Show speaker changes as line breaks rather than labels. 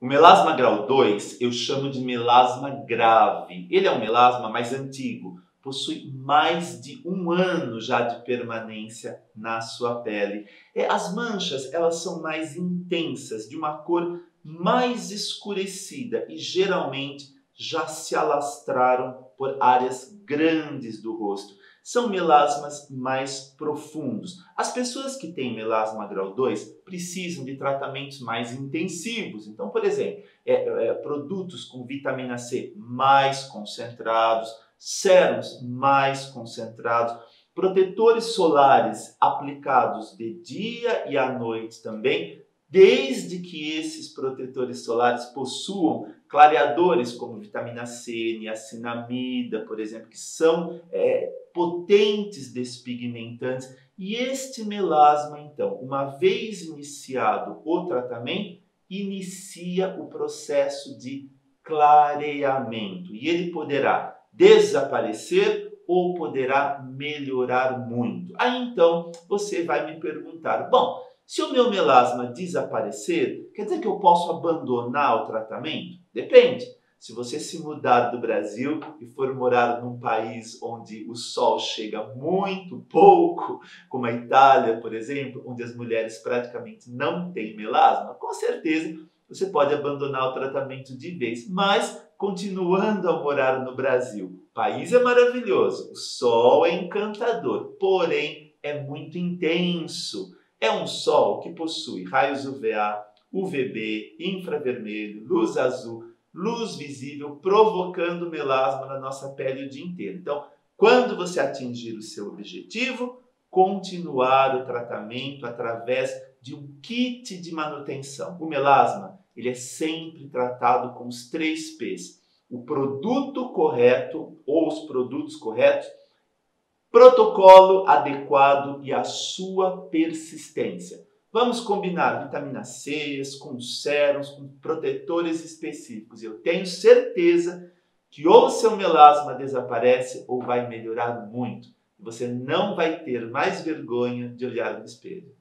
O melasma grau 2 eu chamo de melasma grave. Ele é um melasma mais antigo, possui mais de um ano já de permanência na sua pele. É, as manchas elas são mais intensas, de uma cor mais escurecida e geralmente já se alastraram por áreas grandes do rosto. São melasmas mais profundos. As pessoas que têm melasma grau 2 precisam de tratamentos mais intensivos. Então, por exemplo, é, é, produtos com vitamina C mais concentrados, sérums mais concentrados, protetores solares aplicados de dia e à noite também, desde que esses protetores solares possuam clareadores como vitamina C, niacinamida, por exemplo, que são é, potentes despigmentantes. E este melasma, então, uma vez iniciado o tratamento, inicia o processo de clareamento e ele poderá desaparecer ou poderá melhorar muito. Aí então você vai me perguntar: bom, se o meu melasma desaparecer, quer dizer que eu posso abandonar o tratamento? Depende. Se você se mudar do Brasil e for morar num país onde o sol chega muito pouco, como a Itália, por exemplo, onde as mulheres praticamente não têm melasma, com certeza você pode abandonar o tratamento de vez. Mas continuando a morar no Brasil. O país é maravilhoso, o sol é encantador, porém é muito intenso. É um sol que possui raios UVA, UVB, infravermelho, luz azul, luz visível, provocando melasma na nossa pele o dia inteiro. Então, quando você atingir o seu objetivo, continuar o tratamento através de um kit de manutenção. O melasma ele é sempre tratado com os três P's: o produto correto ou os produtos corretos, protocolo adequado e a sua persistência. Vamos combinar vitamina C com sérums, com protetores específicos. Eu tenho certeza que ou o seu melasma desaparece ou vai melhorar muito. Você não vai ter mais vergonha de olhar no espelho.